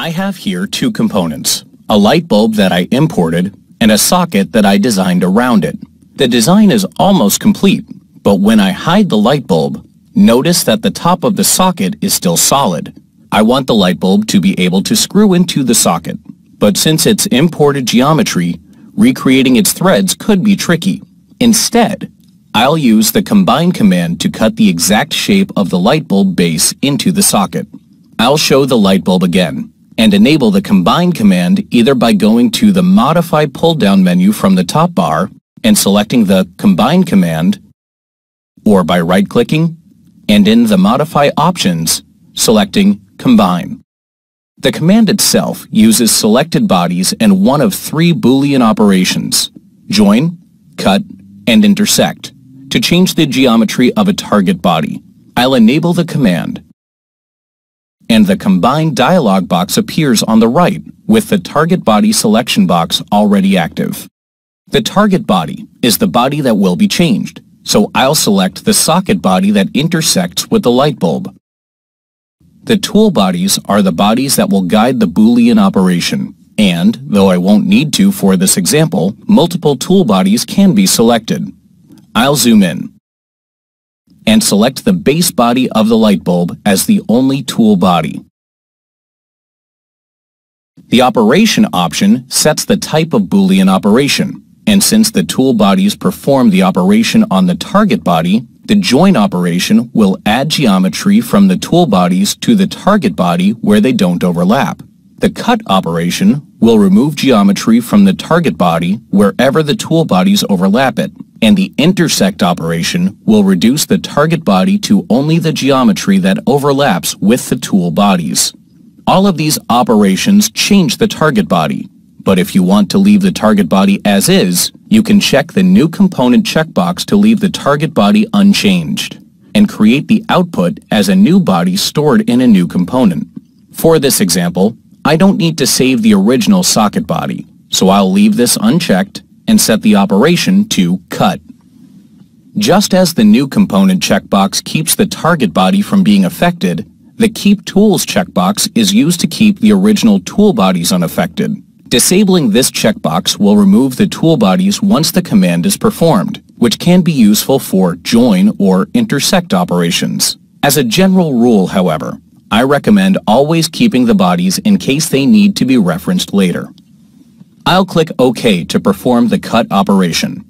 I have here two components, a light bulb that I imported and a socket that I designed around it. The design is almost complete, but when I hide the light bulb, notice that the top of the socket is still solid. I want the light bulb to be able to screw into the socket, but since it's imported geometry, recreating its threads could be tricky. Instead, I'll use the combine command to cut the exact shape of the light bulb base into the socket. I'll show the light bulb again and enable the combine command either by going to the modify pull-down menu from the top bar and selecting the combine command or by right-clicking and in the modify options selecting combine. The command itself uses selected bodies and one of three Boolean operations, join, cut, and intersect, to change the geometry of a target body. I'll enable the command, and the combined dialog box appears on the right with the target body selection box already active. The target body is the body that will be changed, so I'll select the socket body that intersects with the light bulb. The tool bodies are the bodies that will guide the Boolean operation, and, though I won't need to for this example, multiple tool bodies can be selected. I'll zoom in and select the base body of the light bulb as the only tool body. The operation option sets the type of Boolean operation, and since the tool bodies perform the operation on the target body, the join operation will add geometry from the tool bodies to the target body where they don't overlap. The cut operation will remove geometry from the target body wherever the tool bodies overlap it, and the intersect operation will reduce the target body to only the geometry that overlaps with the tool bodies. All of these operations change the target body, but if you want to leave the target body as is, you can check the New Component checkbox to leave the target body unchanged, and create the output as a new body stored in a new component. For this example, I don't need to save the original socket body, so I'll leave this unchecked and set the operation to cut. Just as the new component checkbox keeps the target body from being affected, the Keep Tools checkbox is used to keep the original tool bodies unaffected. Disabling this checkbox will remove the tool bodies once the command is performed, which can be useful for join or intersect operations. As a general rule, however, I recommend always keeping the bodies in case they need to be referenced later. I'll click OK to perform the cut operation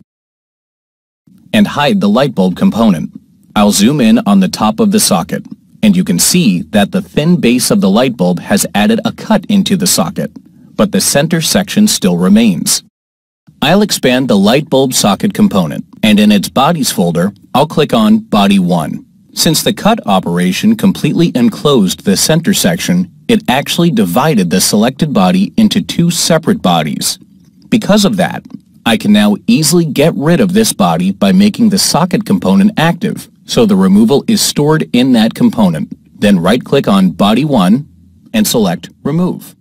and hide the light bulb component. I'll zoom in on the top of the socket, and you can see that the thin base of the light bulb has added a cut into the socket, but the center section still remains. I'll expand the light bulb socket component, and in its Bodies folder, I'll click on Body 1. Since the cut operation completely enclosed the center section, it actually divided the selected body into two separate bodies. Because of that, I can now easily get rid of this body by making the socket component active, so the removal is stored in that component. Then right-click on Body 1 and select Remove.